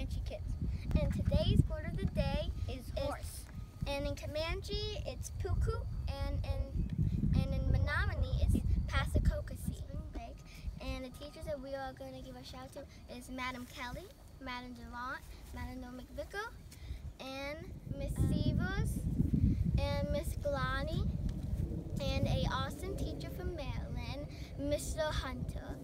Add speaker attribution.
Speaker 1: Comanche Kids. And today's word of the day
Speaker 2: Is horse.
Speaker 1: and in Comanche it's puku and in and in Menominee it's Passacocasi. And the teachers that we are going to give a shout to is Madam Kelly, Madam Durant, Madam No McVicker, and Miss Severs, and Miss Glani, and a awesome teacher from Maryland, Mr. Hunter.